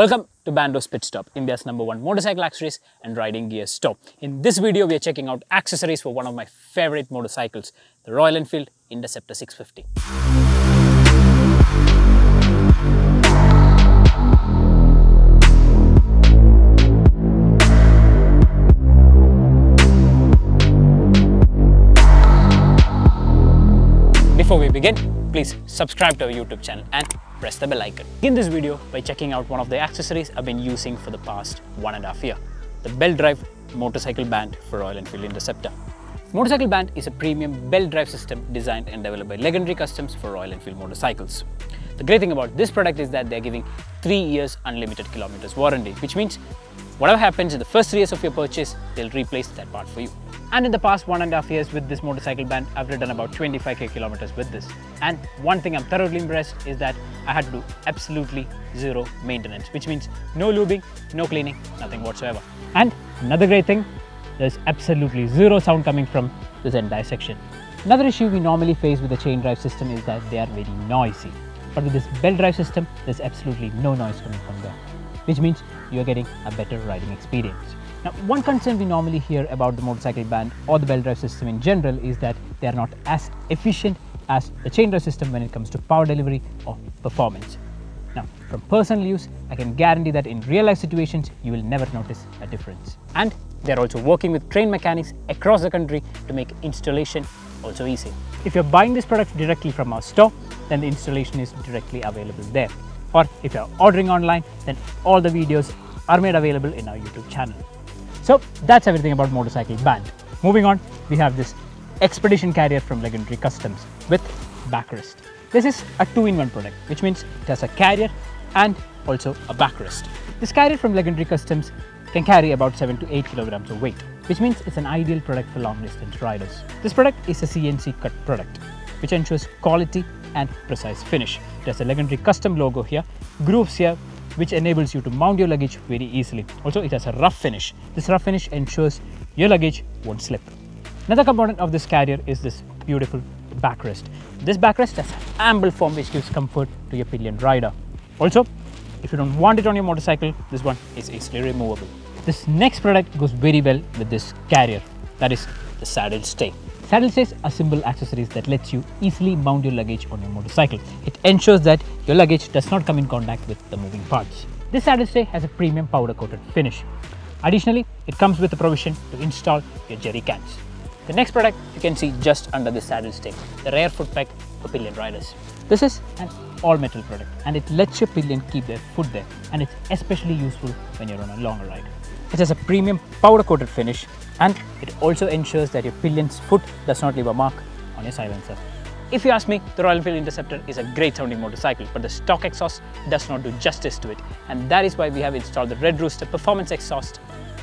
Welcome to Bandidos Pit Stop, India's number one motorcycle accessories and riding gear store. In this video, we are checking out accessories for one of my favorite motorcycles, the Royal Enfield Interceptor 650. Before we begin, please subscribe to our YouTube channel and press the bell icon. Begin this video by checking out one of the accessories I've been using for the past one and a half year, the belt drive motorcycle band for Royal Enfield Interceptor. Motorcycle Band is a premium belt drive system designed and developed by Legendary Customs for Royal Enfield motorcycles. The great thing about this product is that they're giving 3 years unlimited kilometers warranty, which means whatever happens in the first 3 years of your purchase, they'll replace that part for you. And in the past one and a half years with this motorcycle band, I've ridden about 25k kilometers with this. And one thing I'm thoroughly impressed is that I had to do absolutely zero maintenance, which means no lubing, no cleaning, nothing whatsoever. And another great thing, there's absolutely zero sound coming from this entire section. Another issue we normally face with the chain drive system is that they are very noisy. But with this belt drive system, there's absolutely no noise coming from there, which means you're getting a better riding experience. Now, one concern we normally hear about the motorcycle band or the belt drive system in general is that they are not as efficient as the chain drive system when it comes to power delivery or performance. Now, from personal use, I can guarantee that in real life situations, you will never notice a difference. And they're also working with trained mechanics across the country to make installation also easy. If you're buying this product directly from our store, then the installation is directly available there. Or if you're ordering online, then all the videos are made available in our YouTube channel. So that's everything about motorcycle band. Moving on, we have this expedition carrier from Legendary Customs with backrest. This is a two-in-one product, which means it has a carrier and also a backrest. This carrier from Legendary Customs can carry about 7 to 8 kilograms of weight, which means it's an ideal product for long distance riders. This product is a CNC cut product, which ensures quality and precise finish. Has a Legendary Custom logo here, grooves here, which enables you to mount your luggage very easily. Also, it has a rough finish. This rough finish ensures your luggage won't slip. Another component of this carrier is this beautiful backrest. This backrest has ample form which gives comfort to your pillion rider. Also, if you don't want it on your motorcycle, this one is easily removable. This next product goes very well with this carrier, that is the saddle stay. Saddle stays are simple accessories that lets you easily mount your luggage on your motorcycle. It ensures that your luggage does not come in contact with the moving parts. This saddle stay has a premium powder coated finish. Additionally, it comes with a provision to install your jerry cans. The next product you can see just under the saddle stay, the rear foot peg for pillion riders. This is an all metal product and it lets your pillion keep their foot there and it's especially useful when you're on a longer ride. It has a premium powder coated finish and it also ensures that your pillion's foot does not leave a mark on your silencer. If you ask me, the Royal Enfield Interceptor is a great sounding motorcycle, but the stock exhaust does not do justice to it. And that is why we have installed the Red Rooster Performance Exhaust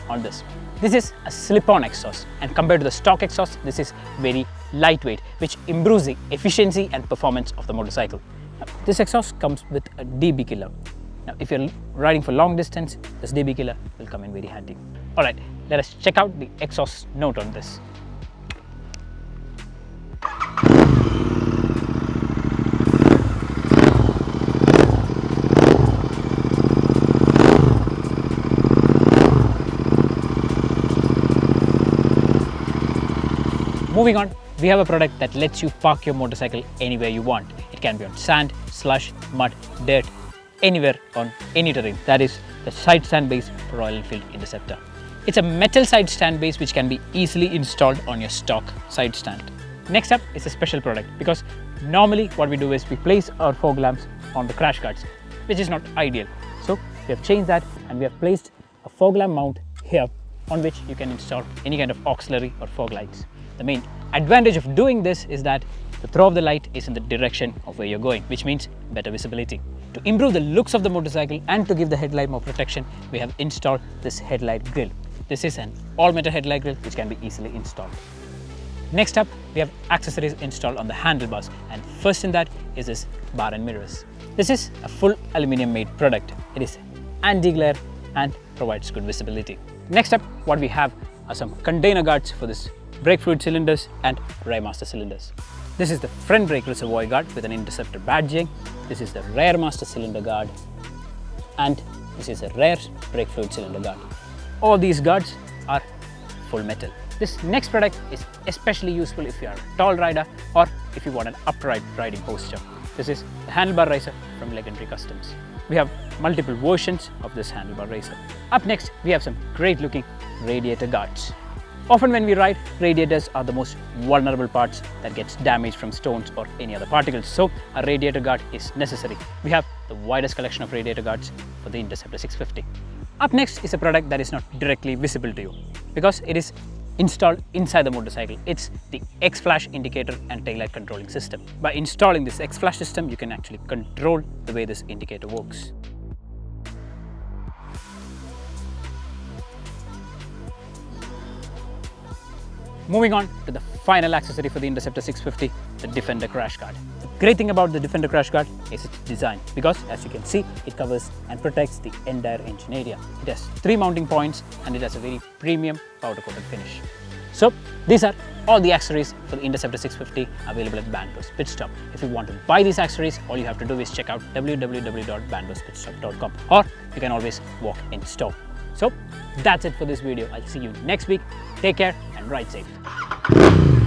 on this. This is a slip-on exhaust and compared to the stock exhaust, this is very lightweight, which improves the efficiency and performance of the motorcycle. This exhaust comes with a dB killer. Now, if you're riding for long distance, this dB killer will come in very handy. All right, let us check out the exhaust note on this. Moving on, we have a product that lets you park your motorcycle anywhere you want. It can be on sand, slush, mud, dirt, anywhere on any terrain. That is the side stand base Royal Enfield Interceptor. It's a metal side stand base which can be easily installed on your stock side stand. Next up is a special product because normally what we do is we place our fog lamps on the crash guards, which is not ideal. So we have changed that and we have placed a fog lamp mount here on which you can install any kind of auxiliary or fog lights. The main advantage of doing this is that the throw of the light is in the direction of where you're going, which means better visibility. To improve the looks of the motorcycle and to give the headlight more protection, we have installed this headlight grille. This is an all-metal headlight grille which can be easily installed. Next up, we have accessories installed on the handlebars and first in that is this bar end mirrors. This is a full aluminium made product. It is anti-glare and provides good visibility. Next up, what we have are some container guards for this brake fluid cylinders and rear master cylinders. This is the front brake reservoir guard with an interceptor badging. This is the rear master cylinder guard and this is a rare brake fluid cylinder guard. All these guards are full metal. This next product is especially useful if you are a tall rider or if you want an upright riding posture. This is the handlebar riser from Legendary Customs. We have multiple versions of this handlebar riser. Up next, we have some great looking radiator guards. Often when we ride, radiators are the most vulnerable parts that gets damaged from stones or any other particles. So a radiator guard is necessary. We have the widest collection of radiator guards for the Interceptor 650. Up next is a product that is not directly visible to you because it is installed inside the motorcycle. It's the X-Flash indicator and taillight controlling system. By installing this X-Flash system, you can actually control the way this indicator works. Moving on to the final accessory for the Interceptor 650, the Defender Crash Guard. The great thing about the Defender Crash Guard is its design because as you can see, it covers and protects the entire engine area. It has three mounting points and it has a very premium powder coated finish. So these are all the accessories for the Interceptor 650 available at Bandidos Pit Stop. If you want to buy these accessories, all you have to do is check out www.bandidospitstop.com or you can always walk in store. So that's it for this video. I'll see you next week. Take care safe.